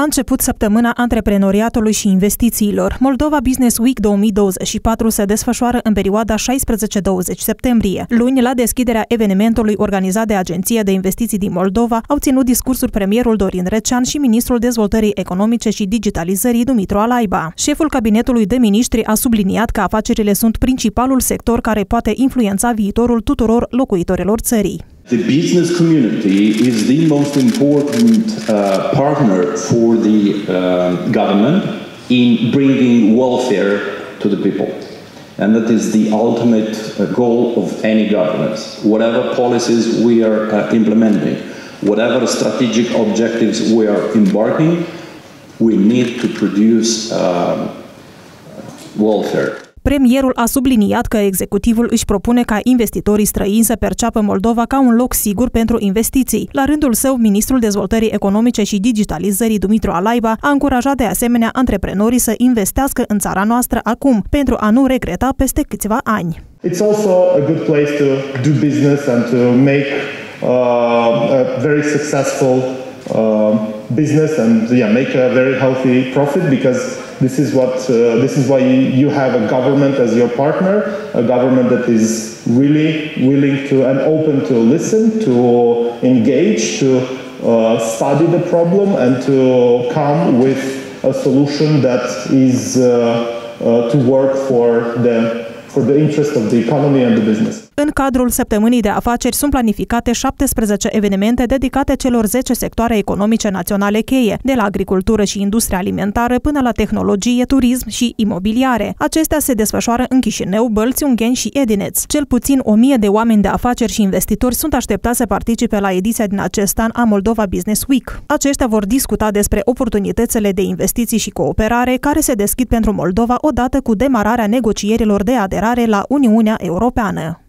A început săptămâna antreprenoriatului și investițiilor. Moldova Business Week 2024 se desfășoară în perioada 16-20 septembrie. Luni, la deschiderea evenimentului organizat de Agenția de Investiții din Moldova, au ținut discursuri premierul Dorin Recean și ministrul dezvoltării economice și digitalizării Dumitru Alaiba. Șeful cabinetului de ministri a subliniat că afacerile sunt principalul sector care poate influența viitorul tuturor locuitorilor țării. The business community is the most important uh, partner for the uh, government in bringing welfare to the people. And that is the ultimate uh, goal of any government. Whatever policies we are uh, implementing, whatever strategic objectives we are embarking, we need to produce uh, welfare. Premierul a subliniat că executivul își propune ca investitorii străini să perceapă Moldova ca un loc sigur pentru investiții. La rândul său, ministrul dezvoltării economice și digitalizării Dumitru Alaiba a încurajat de asemenea antreprenorii să investească în țara noastră acum, pentru a nu regreta peste câțiva ani. It's also a good place to do business and to make uh, a very successful uh, business and yeah, make a very healthy profit because This is what. Uh, this is why you have a government as your partner, a government that is really willing to and open to listen, to engage, to uh, study the problem, and to come with a solution that is uh, uh to work for the for the interest of the economy and the business. În cadrul săptămânii de afaceri sunt planificate 17 evenimente dedicate celor 10 sectoare economice naționale cheie, de la agricultură și industria alimentară până la tehnologie, turism și imobiliare. Acestea se desfășoară în Chișinău, Bălți, Ungheni și Edineț. Cel puțin 1000 de oameni de afaceri și investitori sunt așteptați să participe la ediția din acest an a Moldova Business Week. Aceștia vor discuta despre oportunitățile de investiții și cooperare care se deschid pentru Moldova odată cu demararea negocierilor de aderare la Uniunea Europeană.